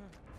Ugh.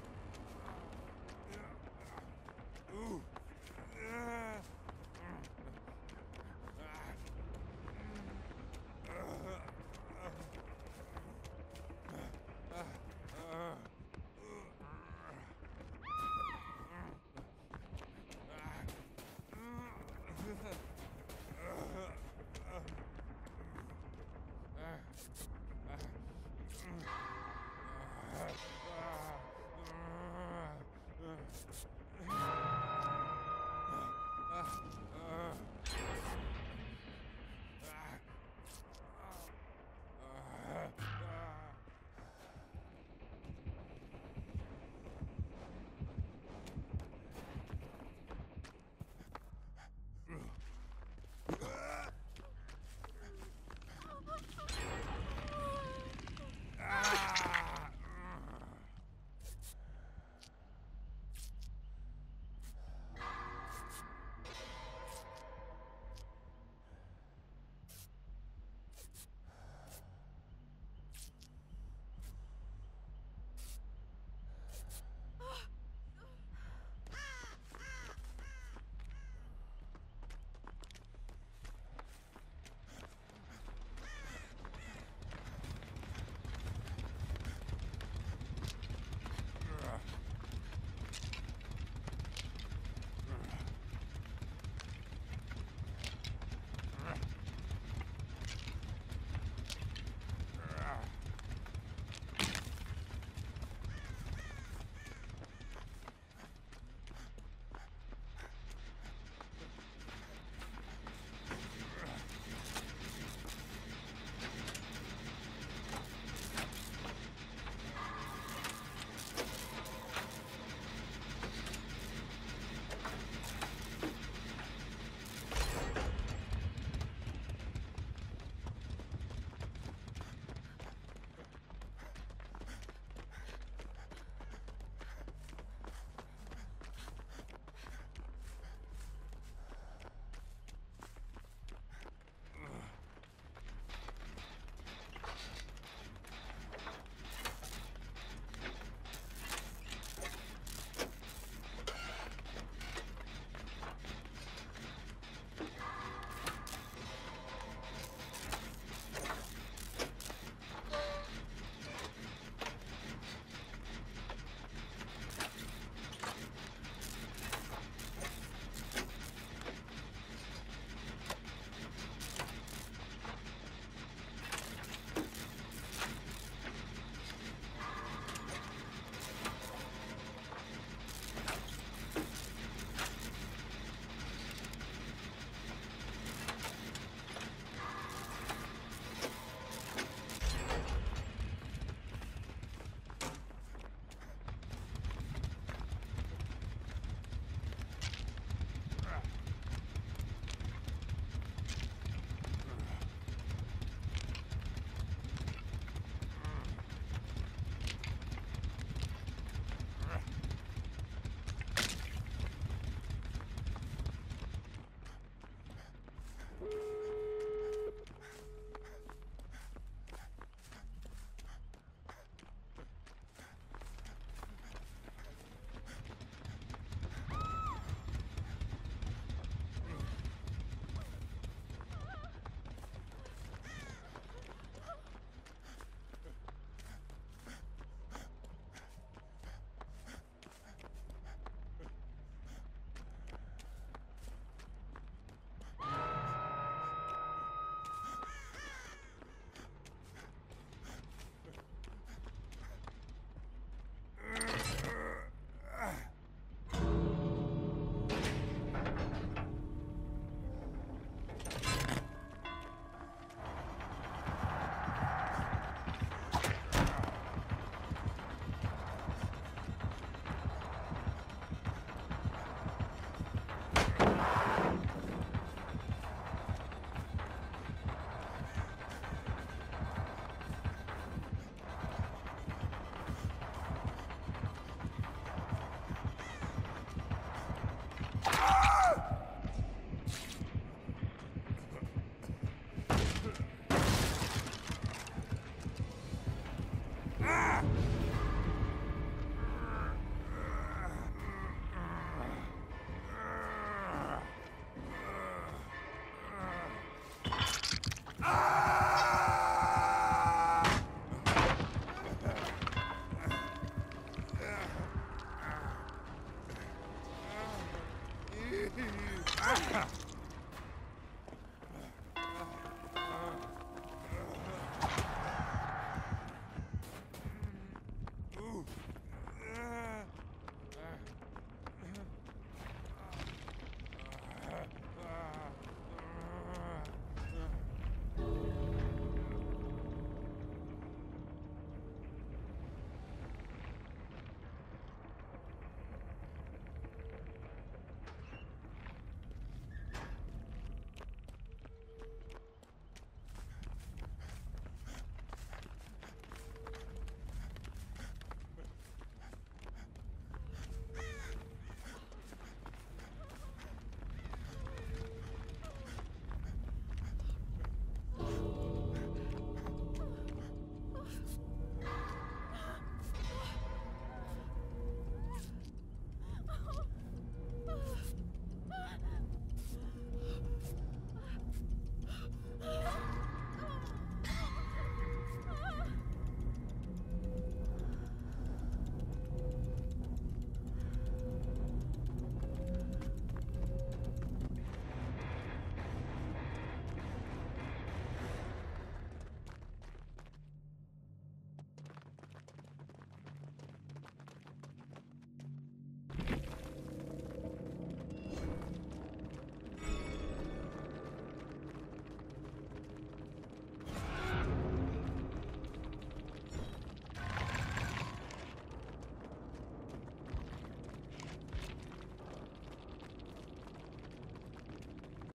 Ah!